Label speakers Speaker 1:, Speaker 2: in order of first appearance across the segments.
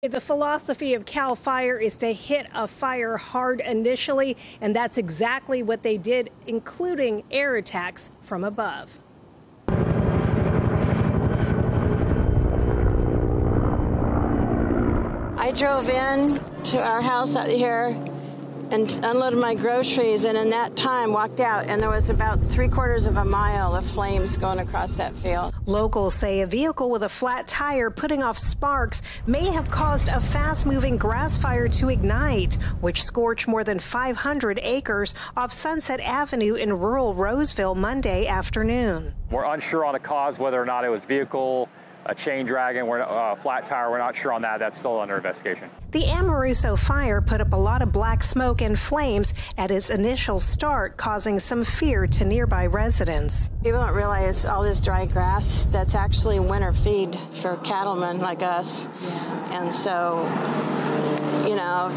Speaker 1: The philosophy of CAL FIRE is to hit a fire hard initially, and that's exactly what they did, including air attacks from above.
Speaker 2: I drove in to our house out here and unloaded my groceries, and in that time walked out, and there was about three quarters of a mile of flames going across that field.
Speaker 1: Locals say a vehicle with a flat tire putting off sparks may have caused a fast moving grass fire to ignite, which scorched more than 500 acres off Sunset Avenue in rural Roseville Monday afternoon.
Speaker 3: We're unsure on the cause, whether or not it was vehicle a chain dragon, we're, uh, flat tire. We're not sure on that. That's still under investigation.
Speaker 1: The Amoruso fire put up a lot of black smoke and flames at its initial start, causing some fear to nearby residents.
Speaker 2: People don't realize all this dry grass that's actually winter feed for cattlemen like us. Yeah. And so you know,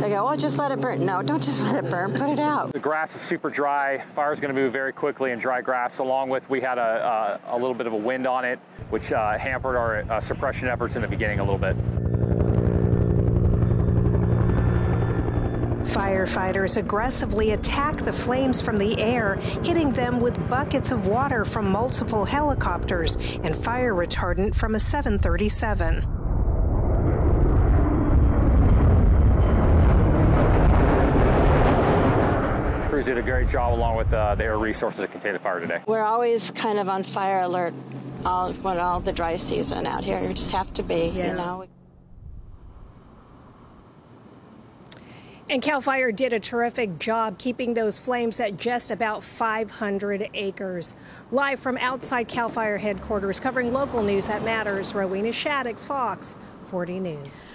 Speaker 2: they, go, oh, just let it burn. No, don't just let it burn. Put it out.
Speaker 3: The grass is super dry. Fire's going to move very quickly in dry grass. Along with, we had a, a, a little bit of a wind on it, which uh, hampered our uh, suppression efforts in the beginning a little bit.
Speaker 1: Firefighters aggressively attack the flames from the air, hitting them with buckets of water from multiple helicopters and fire retardant from a 737.
Speaker 3: Crews did a great job along with uh, the air resources to contain the fire today.
Speaker 2: We're always kind of on fire alert all when all the dry season out here. You just have to be, yeah. you know.
Speaker 1: And CAL FIRE did a terrific job keeping those flames at just about 500 acres. Live from outside CAL FIRE headquarters, covering local news that matters, Rowena Shaddix, Fox 40 News.